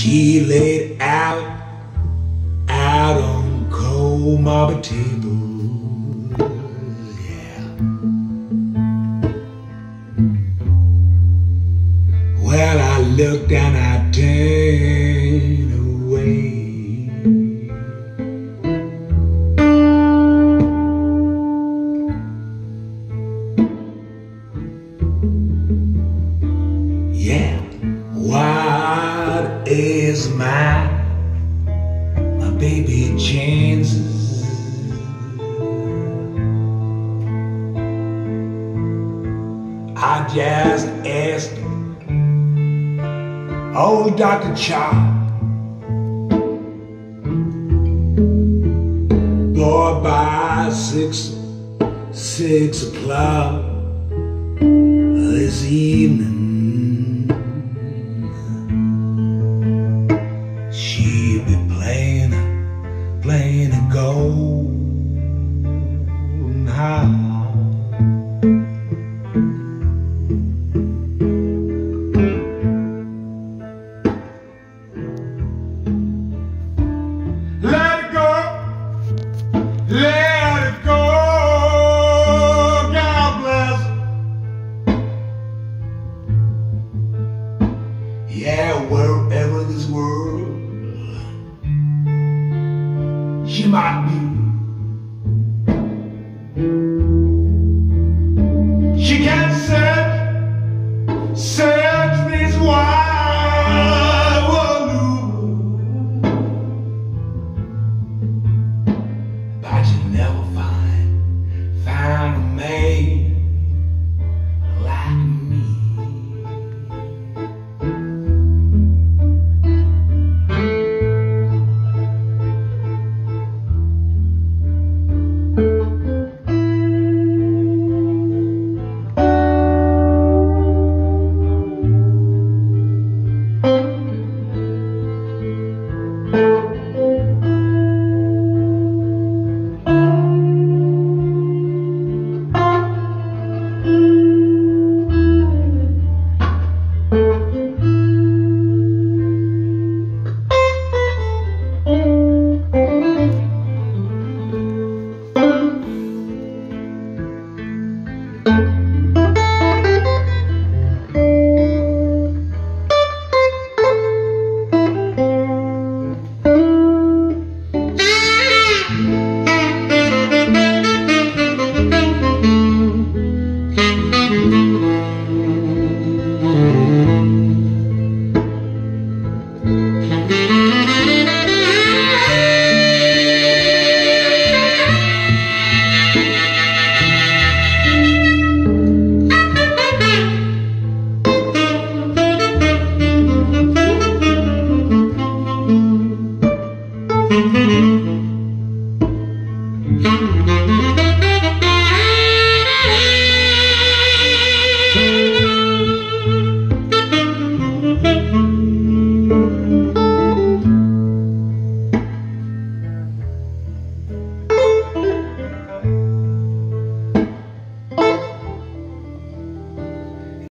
She laid out, out on cold marble table. Yeah. Well, I looked and I turned my my baby chances? I just asked old Dr. Chop. Boy, by six six o'clock this evening. Let it go, let it go, God bless. Yeah, wherever this world she might be. She can't search, search